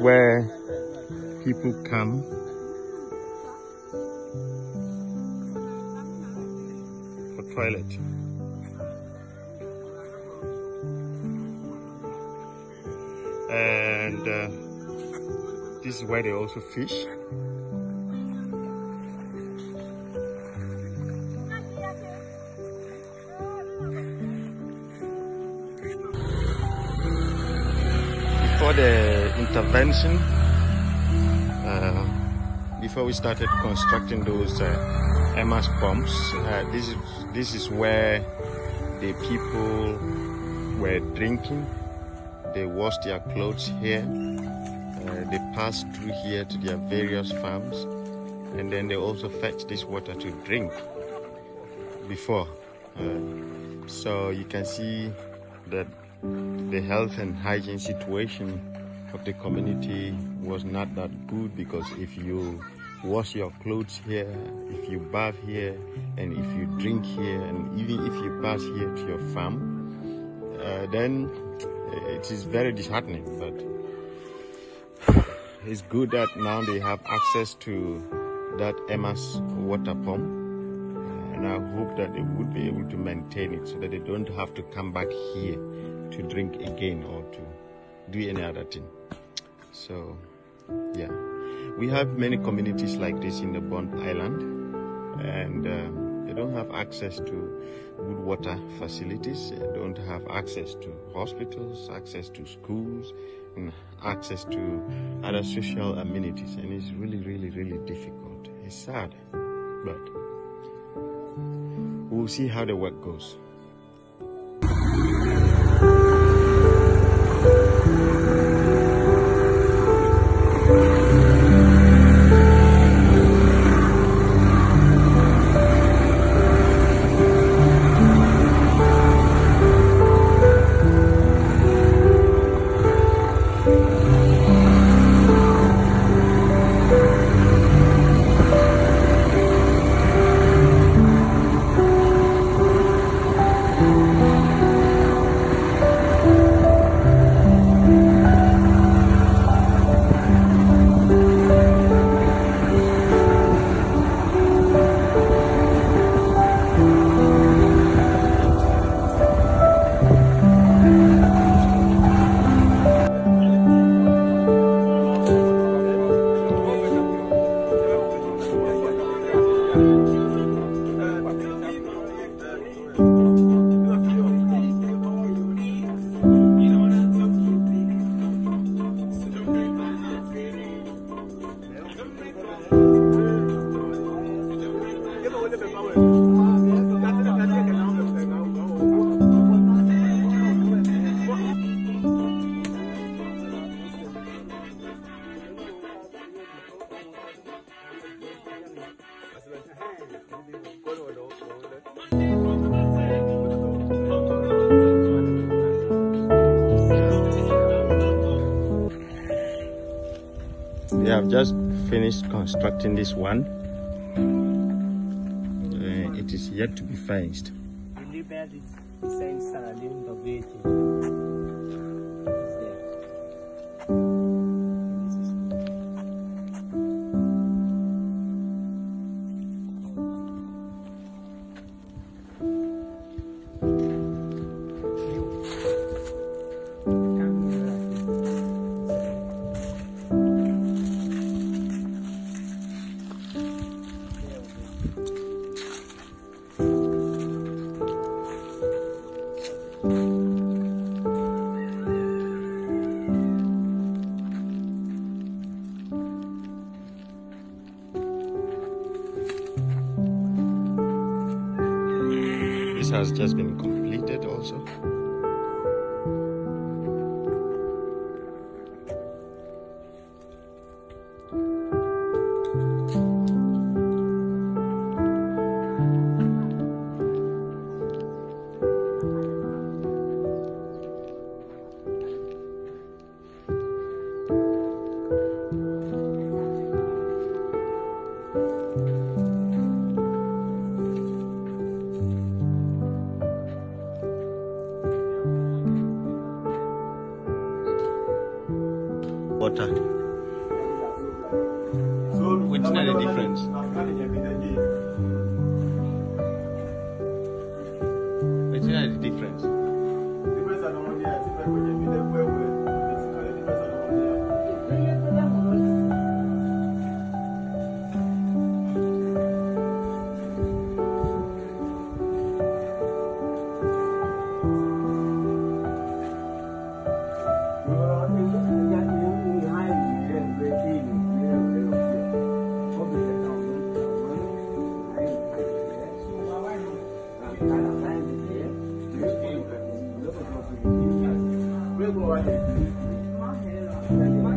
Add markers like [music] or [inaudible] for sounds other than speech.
Where people come for toilet. And uh, this is where they also fish. Before the intervention, uh, before we started constructing those uh, EMAS pumps, uh, this is this is where the people were drinking. They washed their clothes here. Uh, they passed through here to their various farms, and then they also fetched this water to drink before. Uh, so you can see that the health and hygiene situation of the community was not that good because if you wash your clothes here, if you bath here, and if you drink here, and even if you pass here to your farm, uh, then it is very disheartening. But [sighs] it's good that now they have access to that EMAS water pump, and I hope that they would be able to maintain it so that they don't have to come back here to drink again or to do any other thing. So, yeah, we have many communities like this in the Bonthe Island, and uh, they don't have access to good water facilities, they don't have access to hospitals, access to schools, and access to other social amenities, and it's really, really, really difficult. It's sad, but we'll see how the work goes. Have just finished constructing this one. Uh, it is yet to be finished. this has just been completed also. Water. Is the difference? Is the difference? 别给我钱！妈去了，妈，